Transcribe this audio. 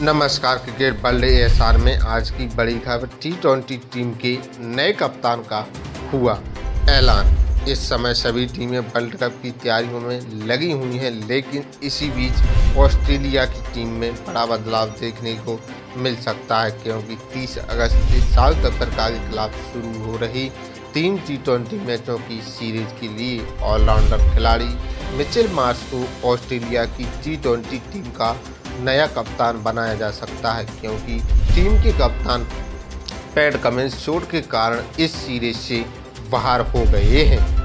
नमस्कार, cricket world ASR में आज की बड़ी खबर टी ट्वेंटी टीम के नए कप्तान का हुआ ऐलान। इस समय सभी टीमें वर्ल्ड कप की तैयारियों में लगी हुई हैं, लेकिन इसी बीच ऑस्ट्रेलिया की टीम में बड़ा बदलाव देखने को मिल सकता है, क्योंकि 30 अगस्त से साउथ अफ्रीका के खिलाफ शुरू हो रही तीन टी ट्वेंटी मैचों की सीरीज़ के लिए ऑलराउंडर खिलाड़ी मिचेल मार्स को ऑस्ट्रेलिया की टी ट्वेंटी टीम का नया कप्तान बनाया जा सकता है, क्योंकि टीम के कप्तान पैड कमिंस चोट के कारण इस सीरीज़ से बाहर हो गए हैं।